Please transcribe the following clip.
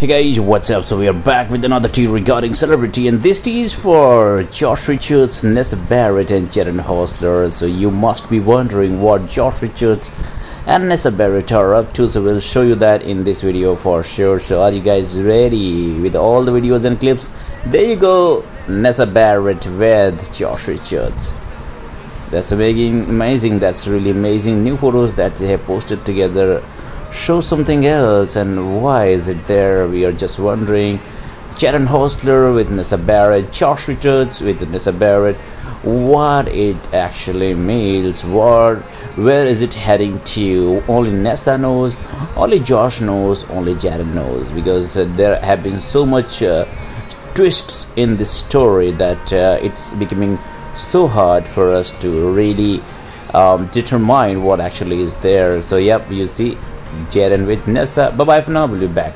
Hey guys, what's up? So we are back with another tea regarding celebrity and this tea is for Josh Richards, Nessa Barrett and Jaden Hossler. So you must be wondering what Josh Richards and Nessa Barrett are up to so we'll show you that in this video for sure. So are you guys ready with all the videos and clips? There you go, Nessa Barrett with Josh Richards. That's amazing, amazing, that's really amazing new photos that they have posted together show something else and why is it there? We are just wondering. Jaden Hossler with Nessa Barrett Josh Richards with Nessa Barrett. What it actually means what where is it heading to? Only Nessa knows only Josh knows only Jaden knows because uh, there have been so much uh, twists in this story that uh, it's becoming so hard for us to really um, determine what actually is there. So yep you see Jaden with Nessa. Bye bye for now. We'll be back.